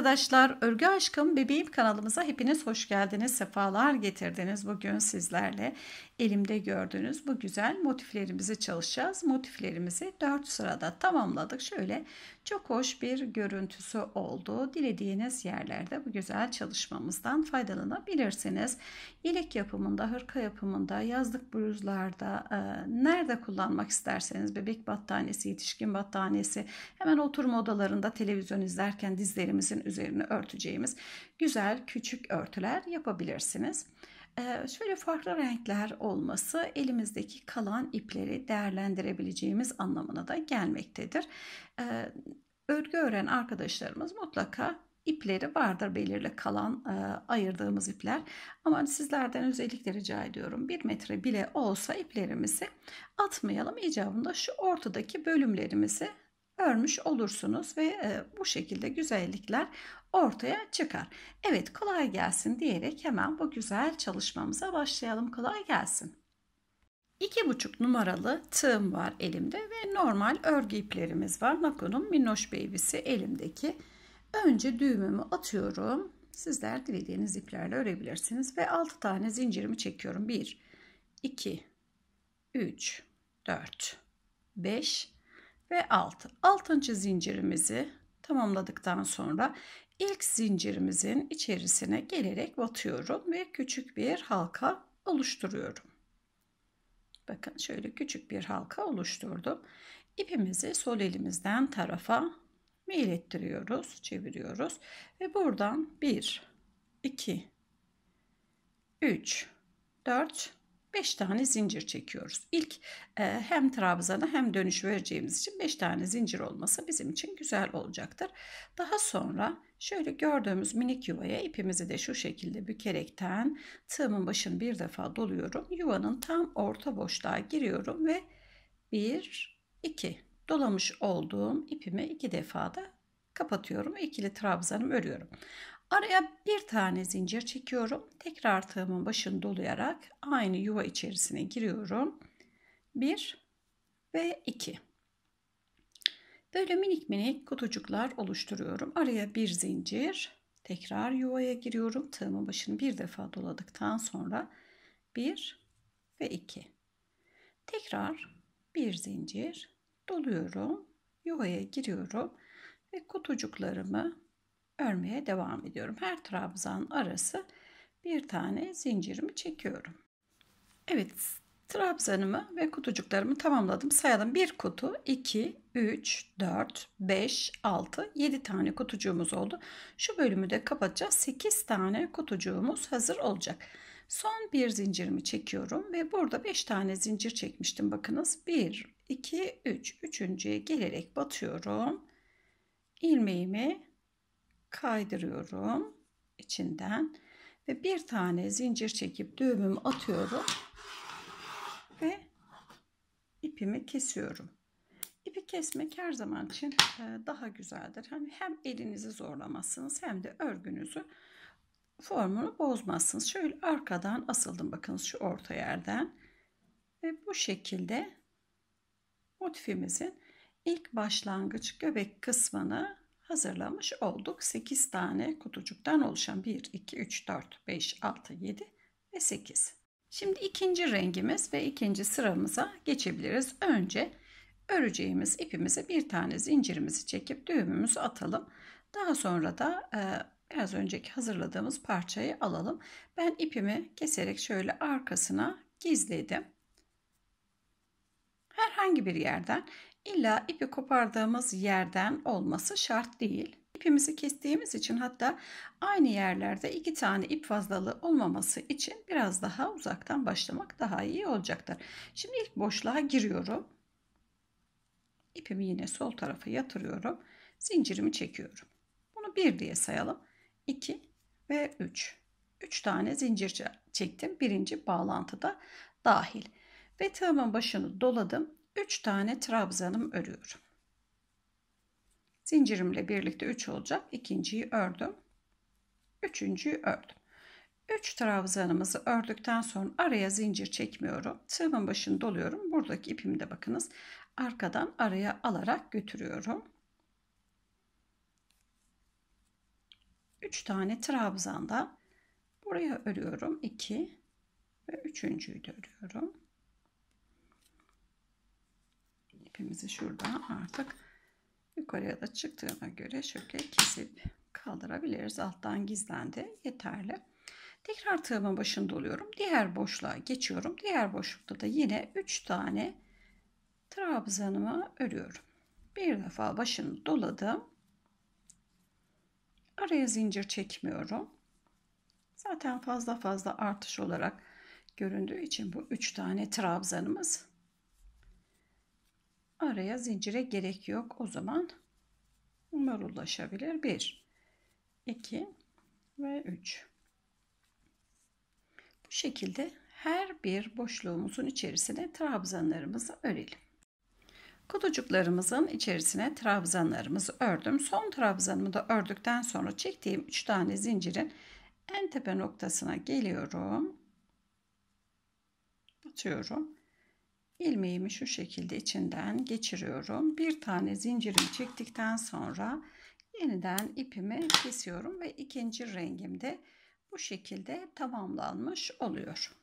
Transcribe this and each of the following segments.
arkadaşlar, Örgü Aşkım Bebeğim kanalımıza hepiniz hoş geldiniz, sefalar getirdiniz. Bugün sizlerle elimde gördüğünüz bu güzel motiflerimizi çalışacağız. Motiflerimizi 4 sırada tamamladık. Şöyle çok hoş bir görüntüsü oldu. Dilediğiniz yerlerde bu güzel çalışmamızdan faydalanabilirsiniz. Yelek yapımında, hırka yapımında, yazlık bluzlarda, e, nerede kullanmak isterseniz bebek battaniyesi, yetişkin battaniyesi, hemen oturma odalarında televizyon izlerken dizlerimizin üzerine örteceğimiz güzel küçük örtüler yapabilirsiniz. Ee, şöyle farklı renkler olması elimizdeki kalan ipleri değerlendirebileceğimiz anlamına da gelmektedir. Ee, örgü öğren arkadaşlarımız mutlaka ipleri vardır belirli kalan e, ayırdığımız ipler. Ama sizlerden özellikle rica ediyorum bir metre bile olsa iplerimizi atmayalım. İcabında şu ortadaki bölümlerimizi örmüş olursunuz ve e, bu şekilde güzellikler ortaya çıkar. Evet kolay gelsin diyerek hemen bu güzel çalışmamıza başlayalım. Kolay gelsin. 2,5 numaralı tığım var elimde ve normal örgü iplerimiz var. Nako'nun minnoş baby'si elimdeki. Önce düğümümü atıyorum. Sizler dilediğiniz iplerle örebilirsiniz. Ve 6 tane zincirimi çekiyorum. 1, 2, 3, 4, 5 ve 6. 6. zincirimizi tamamladıktan sonra ilk zincirimizin içerisine gelerek batıyorum ve küçük bir halka oluşturuyorum. Bakın şöyle küçük bir halka oluşturdum. İpimizi sol elimizden tarafa meylettiriyoruz, çeviriyoruz ve buradan 1 2 3 4 5 tane zincir çekiyoruz. İlk e, hem trabzana hem dönüş vereceğimiz için 5 tane zincir olması bizim için güzel olacaktır. Daha sonra şöyle gördüğümüz minik yuvaya ipimizi de şu şekilde bükerekten tığımın başını bir defa doluyorum. Yuvanın tam orta boşluğa giriyorum ve 1 2 dolamış olduğum ipimi iki defa da kapatıyorum. İkili trabzanımı örüyorum. Araya bir tane zincir çekiyorum. Tekrar tığımın başını dolayarak aynı yuva içerisine giriyorum. 1 ve 2. Böyle minik minik kutucuklar oluşturuyorum. Araya bir zincir. Tekrar yuvaya giriyorum. Tığımın başını bir defa doladıktan sonra 1 ve 2. Tekrar bir zincir doluyorum. Yuvaya giriyorum ve kutucuklarımı örmeye devam ediyorum. Her trabzan arası bir tane zincirimi çekiyorum. Evet trabzanımı ve kutucuklarımı tamamladım. Sayalım. Bir kutu, 2, 3, 4, 5, 6, 7 tane kutucuğumuz oldu. Şu bölümü de kapatacağız. 8 tane kutucuğumuz hazır olacak. Son bir zincirimi çekiyorum ve burada 5 tane zincir çekmiştim. Bakınız 1, 2, 3. Üçüncüye gelerek batıyorum. İlmeğimi kaydırıyorum içinden ve bir tane zincir çekip düğümümü atıyorum ve ipimi kesiyorum. İpi kesmek her zaman için e, daha güzeldir. Hani hem elinizi zorlamazsınız hem de örgünüzü formunu bozmazsınız. Şöyle arkadan asıldım bakınız şu orta yerden. Ve bu şekilde motifimizin ilk başlangıç göbek kısmını hazırlamış olduk. 8 tane kutucuktan oluşan 1, 2, 3, 4, 5, 6, 7 ve 8. Şimdi ikinci rengimiz ve ikinci sıramıza geçebiliriz. Önce öreceğimiz ipimize bir tane zincirimizi çekip düğümümüzü atalım. Daha sonra da e, biraz önceki hazırladığımız parçayı alalım. Ben ipimi keserek şöyle arkasına gizledim. Herhangi bir yerden İlla ipi kopardığımız yerden olması şart değil. İpimizi kestiğimiz için hatta aynı yerlerde iki tane ip fazlalığı olmaması için biraz daha uzaktan başlamak daha iyi olacaktır. Şimdi ilk boşluğa giriyorum. İpimi yine sol tarafa yatırıyorum. Zincirimi çekiyorum. Bunu bir diye sayalım. 2 ve 3. 3 tane zincir çektim. Birinci bağlantıda dahil. Ve tığımın başını doladım. 3 tane trabzanım örüyorum. Zincirimle birlikte 3 olacak. İkinciyi ördüm. Üçüncüyü ördüm. 3 trabzanımızı ördükten sonra araya zincir çekmiyorum. Tığımın başını doluyorum. Buradaki ipimi de bakınız arkadan araya alarak götürüyorum. 3 tane trabzanda buraya örüyorum. 2 ve üçüncüyü de örüyorum. İpimizi şuradan artık yukarıya da çıktığına göre şöyle kesip kaldırabiliriz. Alttan gizlendi. Yeterli. Tekrar tığımın başında oluyorum. Diğer boşluğa geçiyorum. Diğer boşlukta da yine 3 tane trabzanımı örüyorum. Bir defa başını doladım. Araya zincir çekmiyorum. Zaten fazla fazla artış olarak göründüğü için bu 3 tane trabzanımız araya zincire gerek yok. O zaman marullaşabilir. 1 2 ve 3 bu şekilde her bir boşluğumuzun içerisine trabzanlarımızı örelim. Kutucuklarımızın içerisine trabzanlarımızı ördüm. Son trabzanımı da ördükten sonra çektiğim 3 tane zincirin en tepe noktasına geliyorum. Batıyorum. İlmeğimi şu şekilde içinden geçiriyorum. Bir tane zincirimi çektikten sonra yeniden ipimi kesiyorum ve ikinci rengimde bu şekilde tamamlanmış oluyor.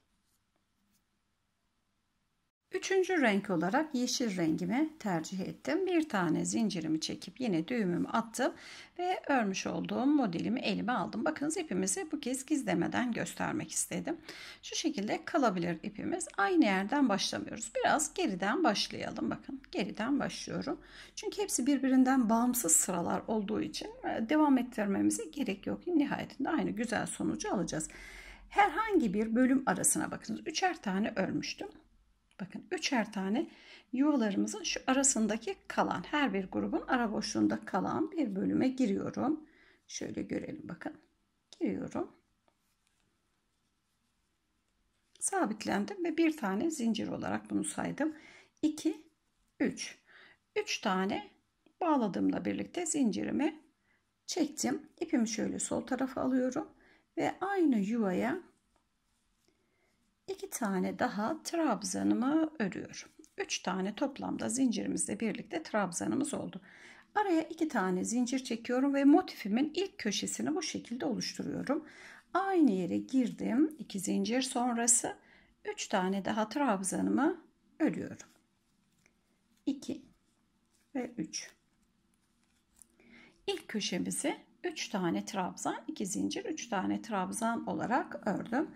Üçüncü renk olarak yeşil rengimi tercih ettim. Bir tane zincirimi çekip yine düğümümü attım ve örmüş olduğum modelimi elime aldım. Bakınız ipimizi bu kez gizlemeden göstermek istedim. Şu şekilde kalabilir ipimiz. Aynı yerden başlamıyoruz. Biraz geriden başlayalım. Bakın geriden başlıyorum. Çünkü hepsi birbirinden bağımsız sıralar olduğu için e, devam ettirmemize gerek yok. Nihayetinde aynı güzel sonucu alacağız. Herhangi bir bölüm arasına bakınız. Üçer tane örmüştüm. Bakın üçer tane yuvalarımızın şu arasındaki kalan her bir grubun ara boşluğunda kalan bir bölüme giriyorum. Şöyle görelim bakın. Giriyorum. Sabitlendim ve bir tane zincir olarak bunu saydım. 2 3 3 tane bağladığımla birlikte zincirimi çektim. İpimi şöyle sol tarafa alıyorum ve aynı yuvaya iki tane daha trabzanımı örüyorum. Üç tane toplamda zincirimizle birlikte trabzanımız oldu. Araya iki tane zincir çekiyorum ve motifimin ilk köşesini bu şekilde oluşturuyorum. Aynı yere girdim. iki zincir sonrası üç tane daha trabzanımı örüyorum. 2 ve 3. İlk köşemizi 3 tane trabzan, 2 zincir, 3 tane trabzan olarak ördüm.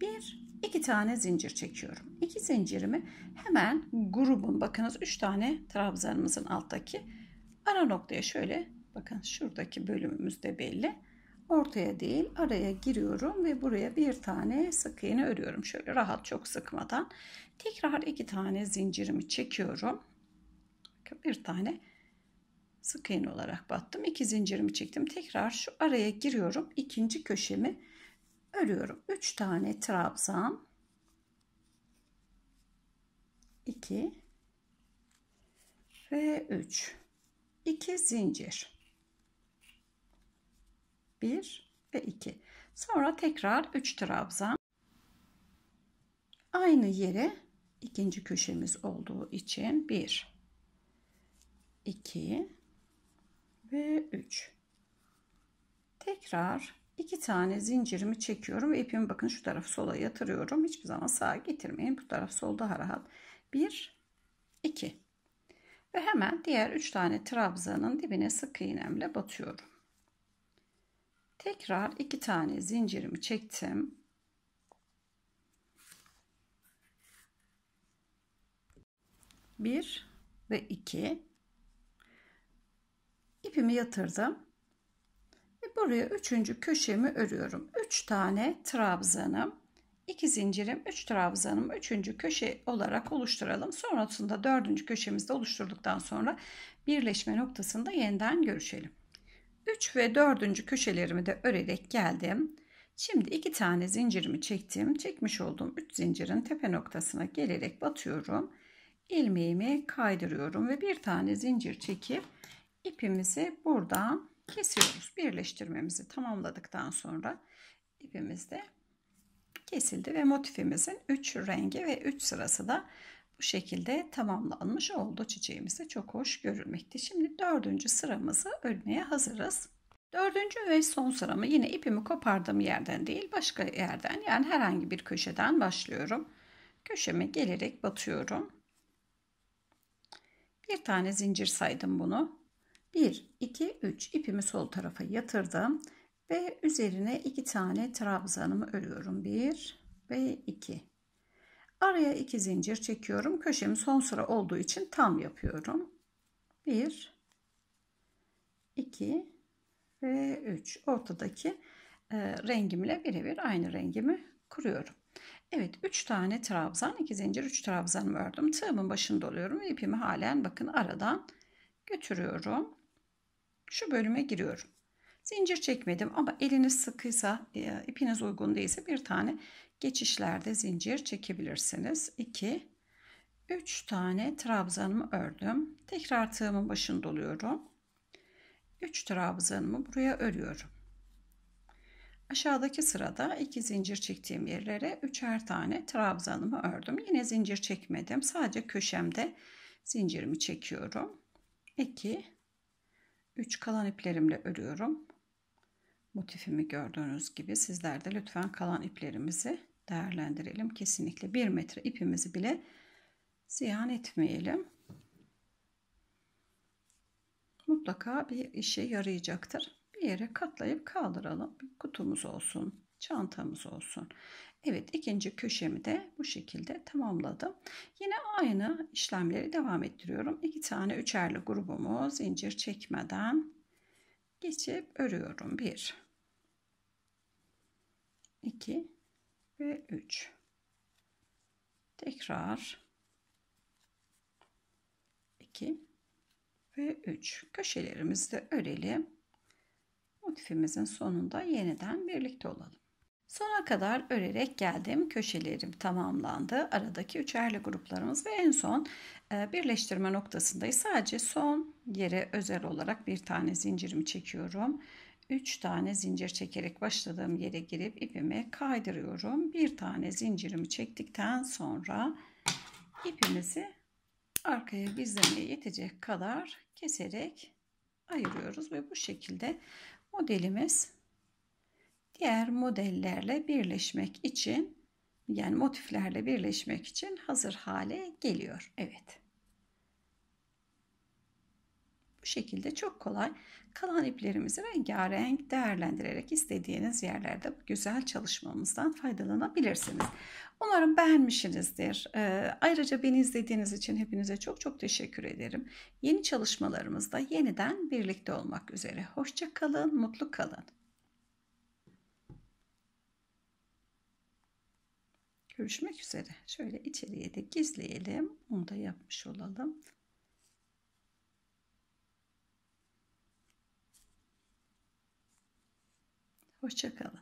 1 2 tane zincir çekiyorum. 2 zincirimi hemen grubun bakınız 3 tane trabzanımızın alttaki ara noktaya şöyle bakın şuradaki bölümümüz de belli. Ortaya değil araya giriyorum ve buraya bir tane sık iğne örüyorum. Şöyle rahat çok sıkmadan. Tekrar iki tane zincirimi çekiyorum. Bir tane sık iğne olarak battım. İki zincirimi çektim. Tekrar şu araya giriyorum. İkinci köşemi örüyorum. 3 tane trabzan. 2 ve 3 2 zincir. 1 ve 2 sonra tekrar 3 trabzan. Aynı yere ikinci köşemiz olduğu için 1 2 ve 3 tekrar iki tane zincirimi çekiyorum ve ipimi bakın şu tarafı sola yatırıyorum. Hiçbir zaman sağa getirmeyin. Bu taraf sol daha rahat. 1 2 ve hemen diğer 3 tane trabzanın dibine sık iğnemle batıyorum. Tekrar iki tane zincirimi çektim. Bir ve iki. ipimi yatırdım buraya üçüncü köşemi örüyorum. Üç tane trabzanım, iki zincirim, üç trabzanım, üçüncü köşe olarak oluşturalım. Sonrasında dördüncü köşemizde oluşturduktan sonra birleşme noktasında yeniden görüşelim. 3 ve dördüncü köşelerimi de örerek geldim. Şimdi iki tane zincirimi çektim. Çekmiş olduğum 3 zincirin tepe noktasına gelerek batıyorum. ilmeğimi kaydırıyorum ve bir tane zincir çekip ipimizi buradan kesiyoruz. Birleştirmemizi tamamladıktan sonra ipimiz de kesildi ve motifimizin 3 rengi ve 3 sırası da bu şekilde tamamlanmış oldu. Çiçeğimiz de çok hoş görülmekte. Şimdi dördüncü sıramızı örmeye hazırız. Dördüncü ve son sıramı yine ipimi kopardığım yerden değil başka yerden yani herhangi bir köşeden başlıyorum. Köşeme gelerek batıyorum. Bir tane zincir saydım bunu. 1, 2, 3 ipimi sol tarafa yatırdım ve üzerine iki tane trabzanımı örüyorum. 1 ve 2. Araya iki zincir çekiyorum. Köşemi son sıra olduğu için tam yapıyorum. 1 2 ve 3 ortadaki e, rengimle birebir aynı rengimi kuruyorum. Evet 3 tane trabzan 2 zincir 3 trabzanımı ördüm. Tığımın başında oluyorum ipimi halen bakın aradan götürüyorum. Şu bölüme giriyorum. Zincir çekmedim ama eliniz sıkıysa e, ipiniz uygun değilse bir tane geçişlerde zincir çekebilirsiniz. 2 3 tane trabzanımı ördüm. Tekrar tığımın başında oluyorum. 3 trabzanımı buraya örüyorum. Aşağıdaki sırada iki zincir çektiğim yerlere üçer tane trabzanımı ördüm. Yine zincir çekmedim. Sadece köşemde zincirimi çekiyorum. 2 3 kalan iplerimle örüyorum. Motifimi gördüğünüz gibi sizler de lütfen kalan iplerimizi değerlendirelim. Kesinlikle 1 metre ipimizi bile ziyan etmeyelim mutlaka bir işe yarayacaktır. Bir yere katlayıp kaldıralım. Bir kutumuz olsun, çantamız olsun. Evet ikinci köşemi de bu şekilde tamamladım. Yine aynı işlemleri devam ettiriyorum. İki tane üçerli grubumu zincir çekmeden geçip örüyorum. Bir, iki ve üç. Tekrar iki ve 3 köşelerimizi de örelim. Motifimizin sonunda yeniden birlikte olalım. Sona kadar örerek geldim. Köşelerim tamamlandı. Aradaki üçerli gruplarımız ve en son e, birleştirme noktasındayız. Sadece son yere özel olarak bir tane zincirimi çekiyorum. 3 tane zincir çekerek başladığım yere girip ipimi kaydırıyorum. Bir tane zincirimi çektikten sonra ipimizi arkaya gizlemeye yetecek kadar keserek ayırıyoruz ve bu şekilde modelimiz diğer modellerle birleşmek için yani motiflerle birleşmek için hazır hale geliyor. Evet. Bu şekilde çok kolay kalan iplerimizi rengarenk değerlendirerek istediğiniz yerlerde bu güzel çalışmamızdan faydalanabilirsiniz. Umarım beğenmişsinizdir. Ee, ayrıca beni izlediğiniz için hepinize çok çok teşekkür ederim. Yeni çalışmalarımızda yeniden birlikte olmak üzere. Hoşça kalın, mutlu kalın. Görüşmek üzere. Şöyle içeriye de gizleyelim. Onu da yapmış olalım. Hoşçakalın.